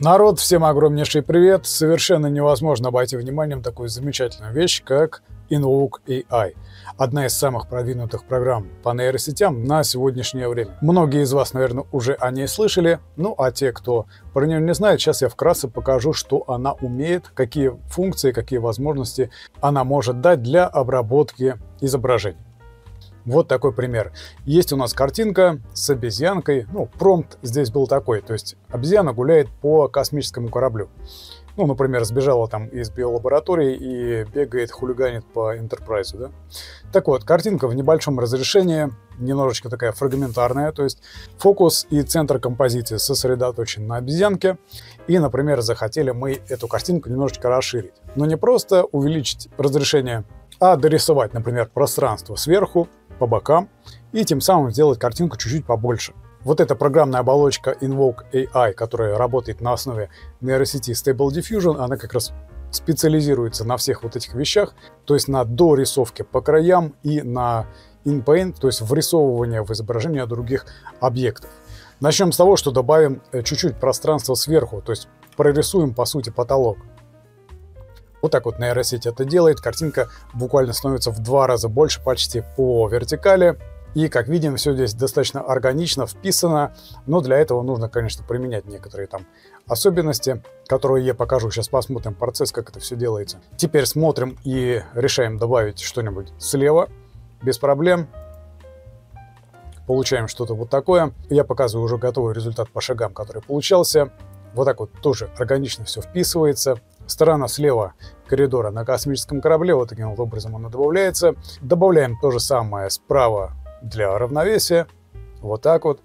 Народ, всем огромнейший привет! Совершенно невозможно обойти вниманием такую замечательную вещь, как Invoke AI. Одна из самых продвинутых программ по нейросетям на сегодняшнее время. Многие из вас, наверное, уже о ней слышали, ну а те, кто про нее не знает, сейчас я вкратце покажу, что она умеет, какие функции, какие возможности она может дать для обработки изображений. Вот такой пример. Есть у нас картинка с обезьянкой. Ну, промпт здесь был такой. То есть обезьяна гуляет по космическому кораблю. Ну, например, сбежала там из биолаборатории и бегает, хулиганит по Enterprise, да? Так вот, картинка в небольшом разрешении, немножечко такая фрагментарная, то есть фокус и центр композиции сосредоточен на обезьянке, и, например, захотели мы эту картинку немножечко расширить. Но не просто увеличить разрешение, а дорисовать, например, пространство сверху, по бокам и тем самым сделать картинку чуть-чуть побольше. Вот эта программная оболочка Invoke AI, которая работает на основе нейросети Stable Diffusion, она как раз специализируется на всех вот этих вещах, то есть на дорисовке по краям и на in-paint, то есть врисовывание в изображение других объектов. Начнем с того, что добавим э, чуть-чуть пространства сверху, то есть прорисуем по сути потолок. Вот так вот нейросеть это делает. Картинка буквально становится в два раза больше почти по вертикали. И, как видим, все здесь достаточно органично вписано, но для этого нужно, конечно, применять некоторые там особенности, которые я покажу. Сейчас посмотрим процесс, как это все делается. Теперь смотрим и решаем добавить что-нибудь слева, без проблем. Получаем что-то вот такое. Я показываю уже готовый результат по шагам, который получался. Вот так вот тоже органично все вписывается сторона слева коридора на космическом корабле, вот таким вот образом она добавляется. Добавляем то же самое справа для равновесия, вот так вот.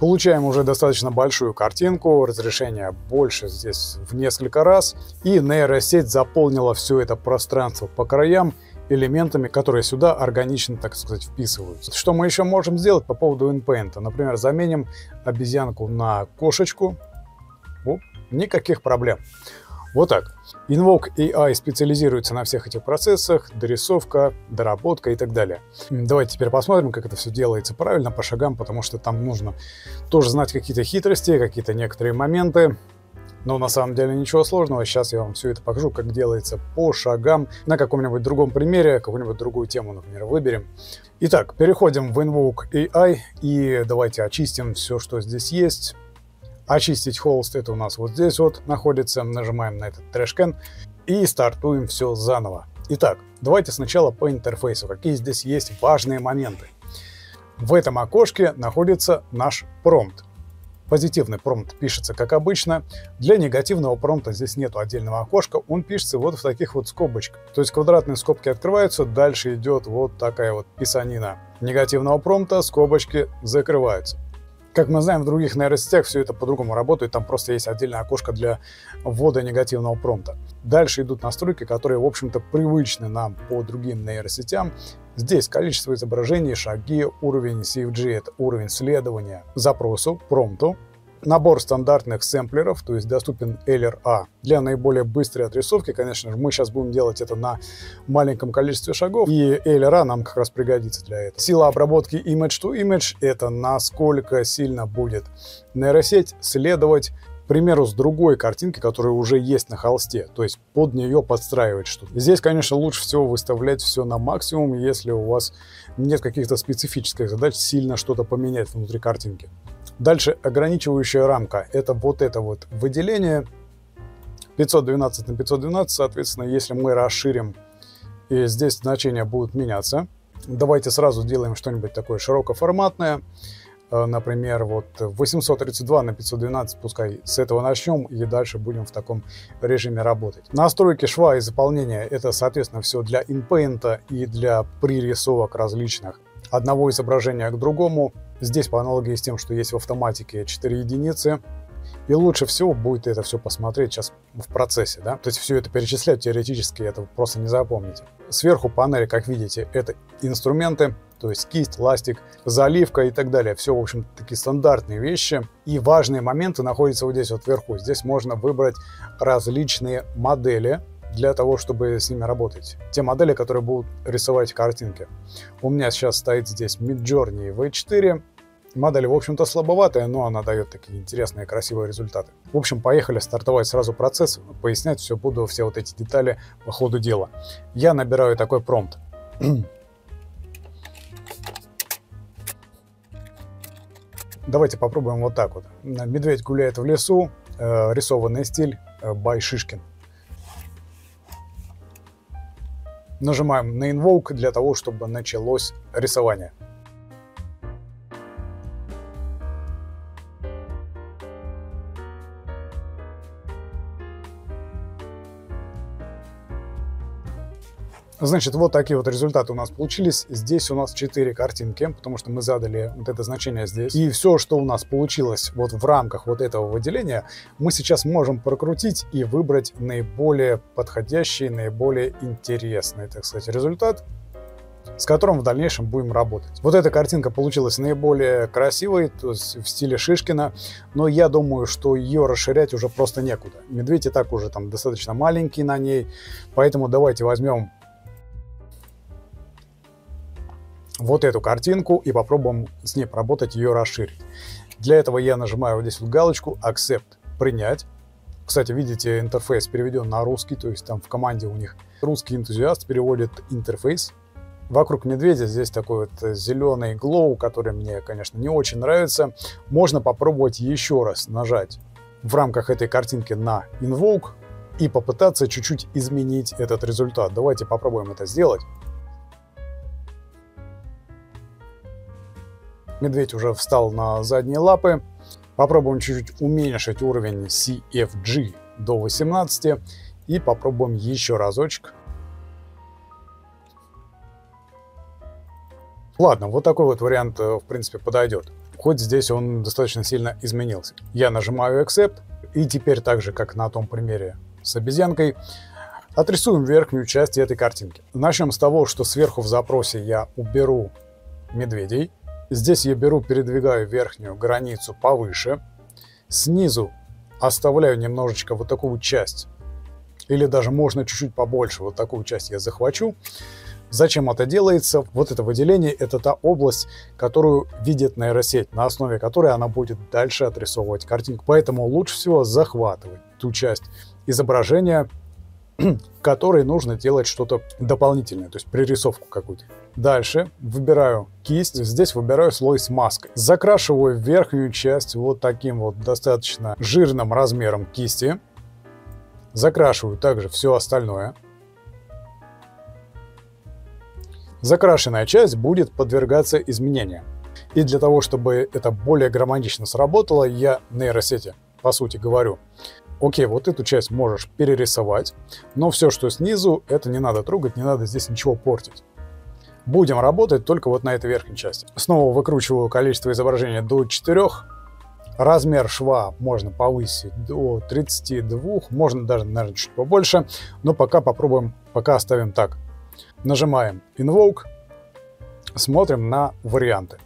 Получаем уже достаточно большую картинку, разрешение больше здесь в несколько раз. И нейросеть заполнила все это пространство по краям элементами, которые сюда органично, так сказать, вписываются. Что мы еще можем сделать по поводу инпейнта? Например, заменим обезьянку на кошечку. Оп, никаких проблем. Вот так. Invoke AI специализируется на всех этих процессах, дорисовка, доработка и так далее. Давайте теперь посмотрим, как это все делается правильно, по шагам, потому что там нужно тоже знать какие-то хитрости, какие-то некоторые моменты. Но на самом деле ничего сложного. Сейчас я вам все это покажу, как делается по шагам на каком-нибудь другом примере, какую-нибудь другую тему, например, выберем. Итак, переходим в Invoke AI и давайте очистим все, что здесь есть. Очистить холст, это у нас вот здесь вот находится. Нажимаем на этот трэшкен и стартуем все заново. Итак, давайте сначала по интерфейсу. Какие здесь есть важные моменты. В этом окошке находится наш промпт. Позитивный промпт пишется как обычно. Для негативного промпта здесь нету отдельного окошка, он пишется вот в таких вот скобочках. То есть квадратные скобки открываются, дальше идет вот такая вот писанина негативного промпта, скобочки закрываются. Как мы знаем, в других нейросетях все это по-другому работает, там просто есть отдельное окошко для ввода негативного промпта. Дальше идут настройки, которые, в общем-то, привычны нам по другим нейросетям. Здесь количество изображений, шаги, уровень CFG – это уровень следования запросу, промпту, Набор стандартных сэмплеров, то есть доступен LRA. Для наиболее быстрой отрисовки, конечно же, мы сейчас будем делать это на маленьком количестве шагов, и LRA нам как раз пригодится для этого. Сила обработки image to image – это насколько сильно будет нейросеть следовать к примеру, с другой картинки, которая уже есть на холсте, то есть под нее подстраивать что-то. Здесь, конечно, лучше всего выставлять все на максимум, если у вас нет каких-то специфических задач сильно что-то поменять внутри картинки. Дальше ограничивающая рамка. Это вот это вот выделение 512 на 512. Соответственно, если мы расширим, и здесь значения будут меняться. Давайте сразу сделаем что-нибудь такое широкоформатное. Э, например, вот 832 на 512, пускай с этого начнем, и дальше будем в таком режиме работать. Настройки шва и заполнения, это, соответственно, все для инпейнта и для пририсовок различных одного изображения к другому. Здесь по аналогии с тем, что есть в автоматике 4 единицы. И лучше всего будет это все посмотреть сейчас в процессе, да. То есть все это перечислять теоретически, это просто не запомните. Сверху панели, как видите, это инструменты, то есть кисть, ластик, заливка и так далее. Все, в общем, такие стандартные вещи. И важные моменты находятся вот здесь вот вверху. Здесь можно выбрать различные модели, для того, чтобы с ними работать. Те модели, которые будут рисовать картинки. У меня сейчас стоит здесь Midjourney V4. Модель, в общем-то, слабоватая, но она дает такие интересные, красивые результаты. В общем, поехали стартовать сразу процесс. Пояснять все буду, все вот эти детали по ходу дела. Я набираю такой промпт. Давайте попробуем вот так вот. Медведь гуляет в лесу, э, рисованный стиль, э, бай Шишкин. Нажимаем на Invoke для того, чтобы началось рисование. Значит, вот такие вот результаты у нас получились. Здесь у нас 4 картинки, потому что мы задали вот это значение здесь. И все, что у нас получилось вот в рамках вот этого выделения, мы сейчас можем прокрутить и выбрать наиболее подходящий, наиболее интересный, так сказать, результат с которым в дальнейшем будем работать. Вот эта картинка получилась наиболее красивой, то есть в стиле Шишкина, но я думаю, что ее расширять уже просто некуда. Медведь и так уже там достаточно маленький на ней, поэтому давайте возьмем вот эту картинку и попробуем с ней поработать, ее расширить. Для этого я нажимаю вот здесь вот галочку Accept, принять. Кстати, видите, интерфейс переведен на русский, то есть там в команде у них русский энтузиаст переводит интерфейс. Вокруг медведя здесь такой вот зеленый глоу, который мне, конечно, не очень нравится. Можно попробовать еще раз нажать в рамках этой картинки на Invoke и попытаться чуть-чуть изменить этот результат. Давайте попробуем это сделать. Медведь уже встал на задние лапы. Попробуем чуть-чуть уменьшить уровень CFG до 18 и попробуем еще разочек. Ладно, вот такой вот вариант, э, в принципе, подойдет. Хоть здесь он достаточно сильно изменился. Я нажимаю Accept, и теперь так же, как на том примере с обезьянкой, отрисуем верхнюю часть этой картинки. Начнем с того, что сверху в запросе я уберу медведей. Здесь я беру, передвигаю верхнюю границу повыше. Снизу оставляю немножечко вот такую часть. Или даже можно чуть-чуть побольше. Вот такую часть я захвачу. Зачем это делается? Вот это выделение – это та область, которую видит нейросеть, на основе которой она будет дальше отрисовывать картинку. Поэтому лучше всего захватывать ту часть изображения, которой нужно делать что-то дополнительное, то есть пририсовку какую-то. Дальше выбираю кисть, здесь выбираю слой с маской. Закрашиваю верхнюю часть вот таким вот достаточно жирным размером кисти. Закрашиваю также все остальное. Закрашенная часть будет подвергаться изменениям. И для того, чтобы это более гармонично сработало, я нейросети, по сути, говорю, Окей, вот эту часть можешь перерисовать, но все, что снизу, это не надо трогать, не надо здесь ничего портить. Будем работать только вот на этой верхней части. Снова выкручиваю количество изображения до 4. Размер шва можно повысить до 32, можно даже, наверное, чуть побольше, но пока попробуем, пока оставим так. Нажимаем Invoke, смотрим на варианты.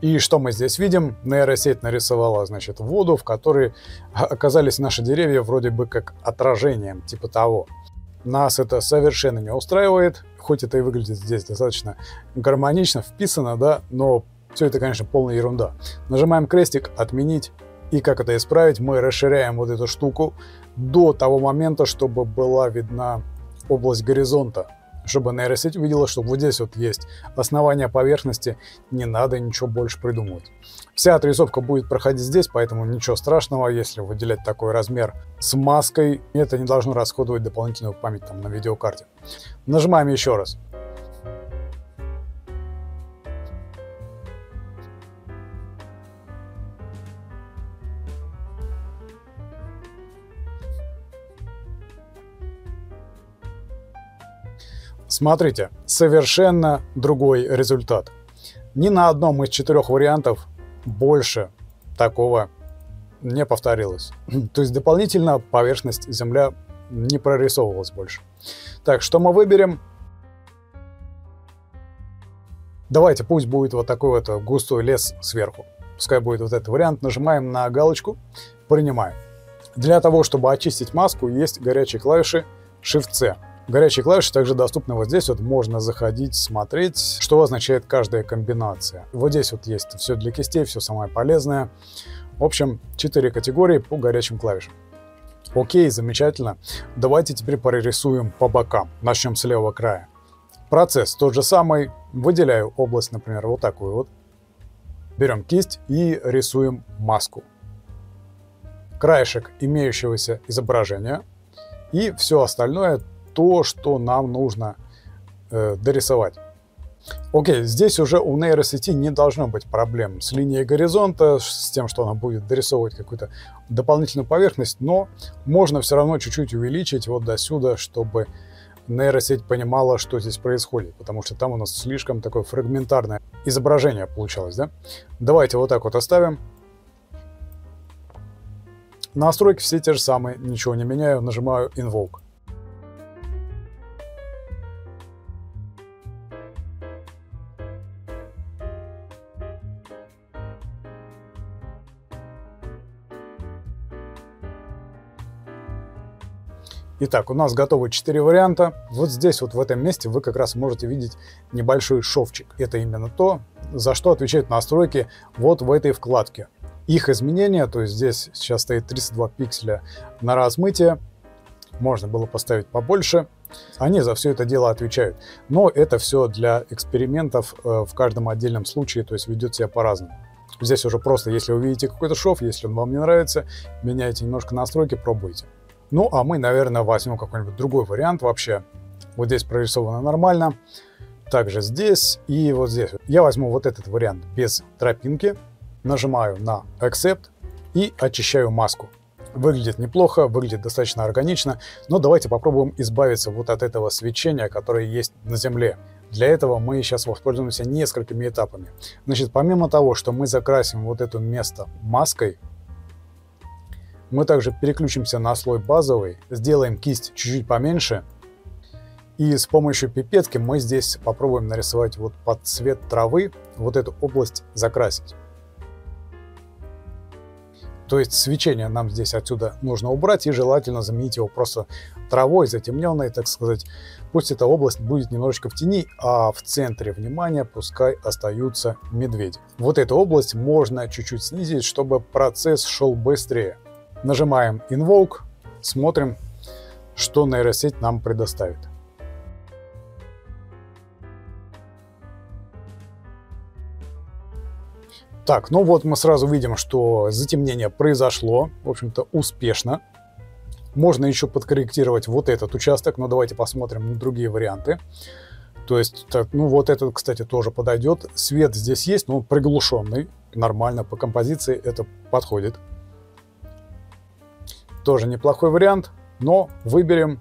И что мы здесь видим? Нейросеть нарисовала, значит, воду, в которой оказались наши деревья вроде бы как отражением, типа того. Нас это совершенно не устраивает, хоть это и выглядит здесь достаточно гармонично, вписано, да, но все это, конечно, полная ерунда. Нажимаем крестик «Отменить», и как это исправить? Мы расширяем вот эту штуку до того момента, чтобы была видна область горизонта чтобы нейросеть увидела, что вот здесь вот есть основание поверхности, не надо ничего больше придумывать. Вся отрисовка будет проходить здесь, поэтому ничего страшного, если выделять такой размер с маской, это не должно расходовать дополнительную память там на видеокарте. Нажимаем еще раз. Смотрите, совершенно другой результат. Ни на одном из четырех вариантов больше такого не повторилось. То есть дополнительно поверхность Земля не прорисовывалась больше. Так, что мы выберем? Давайте, пусть будет вот такой вот густой лес сверху. Пускай будет вот этот вариант. Нажимаем на галочку, принимаем. Для того, чтобы очистить маску, есть горячие клавиши Shift-C. Горячие клавиши также доступны вот здесь, вот можно заходить, смотреть, что означает каждая комбинация. Вот здесь вот есть все для кистей, все самое полезное. В общем, 4 категории по горячим клавишам. Окей, замечательно. Давайте теперь прорисуем по бокам. Начнем с левого края. Процесс тот же самый. Выделяю область, например, вот такую вот. Берем кисть и рисуем маску. Краешек имеющегося изображения. И все остальное то, что нам нужно э, дорисовать. Окей, здесь уже у нейросети не должно быть проблем с линией горизонта, с тем, что она будет дорисовывать какую-то дополнительную поверхность, но можно все равно чуть-чуть увеличить вот до сюда, чтобы нейросеть понимала, что здесь происходит, потому что там у нас слишком такое фрагментарное изображение получалось, да? Давайте вот так вот оставим. Настройки все те же самые, ничего не меняю, нажимаю Invoke. Итак, у нас готовы 4 варианта. Вот здесь, вот в этом месте, вы как раз можете видеть небольшой шовчик. Это именно то, за что отвечают настройки вот в этой вкладке. Их изменения, то есть здесь сейчас стоит 32 пикселя на размытие, можно было поставить побольше. Они за все это дело отвечают. Но это все для экспериментов э, в каждом отдельном случае, то есть ведет себя по-разному. Здесь уже просто, если вы видите какой-то шов, если он вам не нравится, меняйте немножко настройки, пробуйте. Ну, а мы, наверное, возьмем какой-нибудь другой вариант вообще. Вот здесь прорисовано нормально. Также здесь и вот здесь. Я возьму вот этот вариант без тропинки. Нажимаю на Accept и очищаю маску. Выглядит неплохо, выглядит достаточно органично, но давайте попробуем избавиться вот от этого свечения, которое есть на земле. Для этого мы сейчас воспользуемся несколькими этапами. Значит, помимо того, что мы закрасим вот это место маской, мы также переключимся на слой базовый, сделаем кисть чуть-чуть поменьше. И с помощью пипетки мы здесь попробуем нарисовать вот под цвет травы, вот эту область закрасить. То есть свечение нам здесь отсюда нужно убрать и желательно заменить его просто травой затемненной, так сказать. Пусть эта область будет немножечко в тени, а в центре внимания пускай остаются медведи. Вот эту область можно чуть-чуть снизить, чтобы процесс шел быстрее. Нажимаем Invoke, смотрим, что нейросеть нам предоставит. Так, ну вот мы сразу видим, что затемнение произошло, в общем-то, успешно. Можно еще подкорректировать вот этот участок, но давайте посмотрим на другие варианты. То есть, так, ну вот этот, кстати, тоже подойдет. Свет здесь есть, но он приглушенный. Нормально, по композиции это подходит. Тоже неплохой вариант, но выберем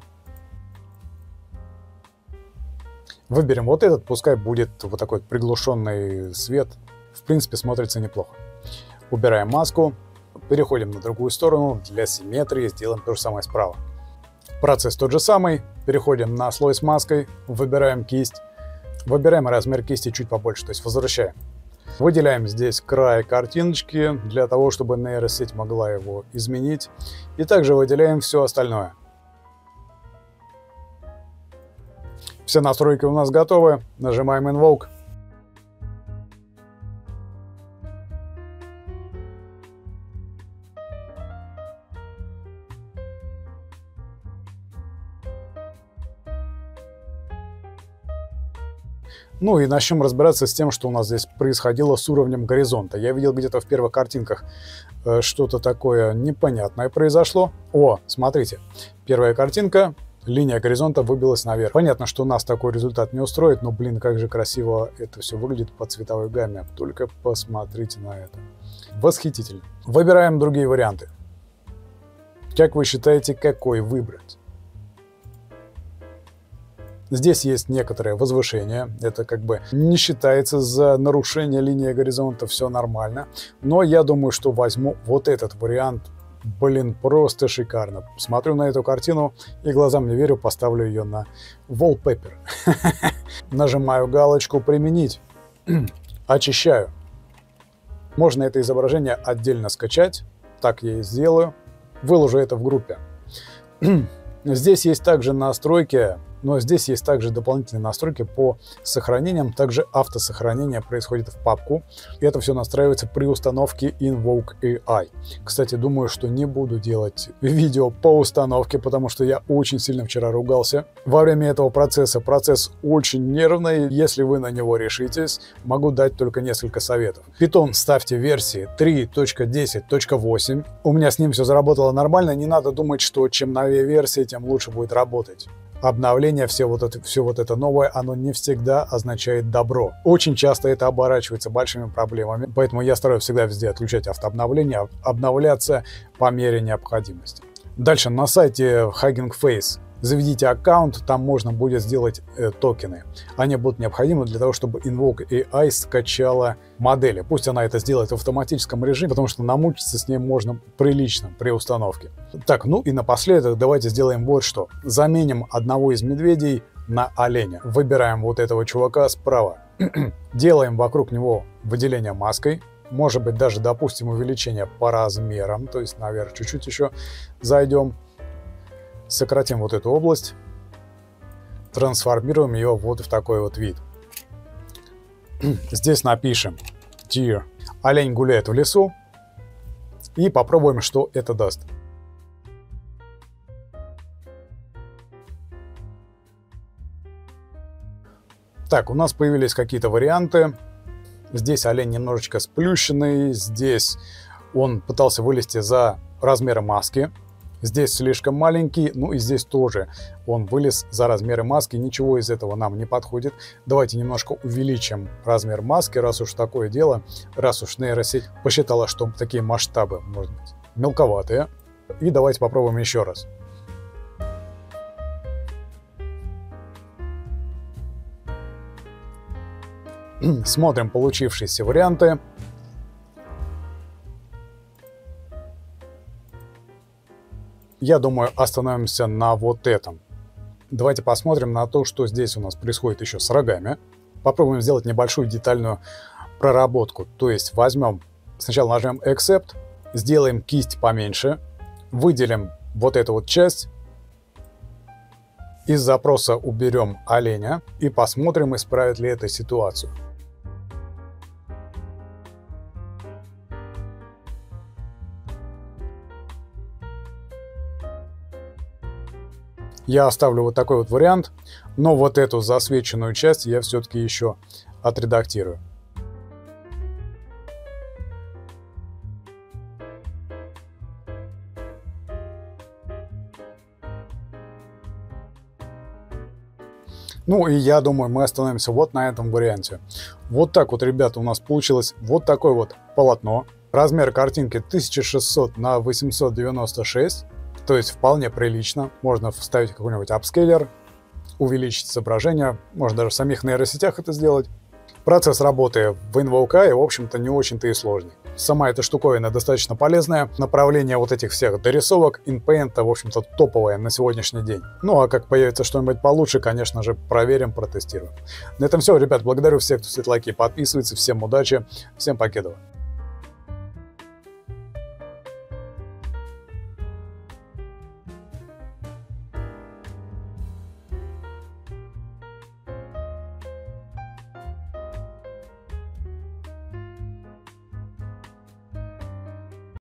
Выберем вот этот, пускай будет вот такой приглушенный свет. В принципе, смотрится неплохо. Убираем маску, переходим на другую сторону. Для симметрии сделаем то же самое справа. Процесс тот же самый. Переходим на слой с маской, выбираем кисть. Выбираем размер кисти чуть побольше, то есть возвращаем. Выделяем здесь край картиночки для того, чтобы нейросеть могла его изменить. И также выделяем все остальное. Все настройки у нас готовы. Нажимаем Invoke. Ну и начнем разбираться с тем, что у нас здесь происходило с уровнем горизонта. Я видел где-то в первых картинках э, что-то такое непонятное произошло. О, смотрите, первая картинка, линия горизонта выбилась наверх. Понятно, что нас такой результат не устроит, но, блин, как же красиво это все выглядит по цветовой гамме. Только посмотрите на это. Восхитительно. Выбираем другие варианты. Как вы считаете, какой выбрать? Здесь есть некоторое возвышение, это как бы не считается за нарушение линии горизонта, все нормально. Но я думаю, что возьму вот этот вариант Блин, просто шикарно. Смотрю на эту картину и глазам не верю, поставлю ее на wallpaper. Нажимаю галочку «Применить». Очищаю. Можно это изображение отдельно скачать. Так я и сделаю. выложу это в группе. Здесь есть также настройки но здесь есть также дополнительные настройки по сохранениям. Также автосохранение происходит в папку. И это все настраивается при установке Invoke AI. Кстати, думаю, что не буду делать видео по установке, потому что я очень сильно вчера ругался. Во время этого процесса процесс очень нервный. Если вы на него решитесь, могу дать только несколько советов. Python ставьте версии 3.10.8. У меня с ним все заработало нормально. Не надо думать, что чем новее версия, тем лучше будет работать обновление, все вот, это, все вот это новое, оно не всегда означает добро. Очень часто это оборачивается большими проблемами, поэтому я стараюсь всегда везде отключать автообновление, обновляться по мере необходимости. Дальше на сайте Hugging Face заведите аккаунт, там можно будет сделать э, токены. Они будут необходимы для того, чтобы Invoke AI скачала модели. Пусть она это сделает в автоматическом режиме, потому что намучиться с ней можно прилично при установке. Так, ну и напоследок давайте сделаем вот что. Заменим одного из медведей на оленя. Выбираем вот этого чувака справа. Делаем вокруг него выделение маской, может быть даже допустим увеличение по размерам, то есть наверх чуть-чуть еще зайдем сократим вот эту область, трансформируем ее вот в такой вот вид. Здесь напишем deer. Олень гуляет в лесу. И попробуем, что это даст. Так, у нас появились какие-то варианты. Здесь олень немножечко сплющенный. Здесь он пытался вылезти за размеры маски. Здесь слишком маленький, ну и здесь тоже он вылез за размеры маски, ничего из этого нам не подходит. Давайте немножко увеличим размер маски, раз уж такое дело, раз уж нейросеть посчитала, что такие масштабы, может быть, мелковатые. И давайте попробуем еще раз. Смотрим получившиеся варианты. Я думаю, остановимся на вот этом. Давайте посмотрим на то, что здесь у нас происходит еще с рогами. Попробуем сделать небольшую детальную проработку. То есть возьмем, сначала нажмем Accept, сделаем кисть поменьше, выделим вот эту вот часть, из запроса уберем оленя и посмотрим, исправит ли это ситуацию. Я оставлю вот такой вот вариант, но вот эту засвеченную часть я все-таки еще отредактирую. Ну и я думаю, мы остановимся вот на этом варианте. Вот так вот, ребята, у нас получилось вот такое вот полотно. Размер картинки 1600 на 896. То есть вполне прилично. Можно вставить какой-нибудь апскейлер, увеличить изображение. Можно даже в самих нейросетях это сделать. Процесс работы в InvoKai, в общем-то, не очень-то и сложный. Сама эта штуковина достаточно полезная. Направление вот этих всех дорисовок InPaint, в общем-то, топовое на сегодняшний день. Ну а как появится что-нибудь получше, конечно же, проверим, протестируем. На этом все, ребят. Благодарю всех, кто ставит лайки подписывается. Всем удачи, всем покедова.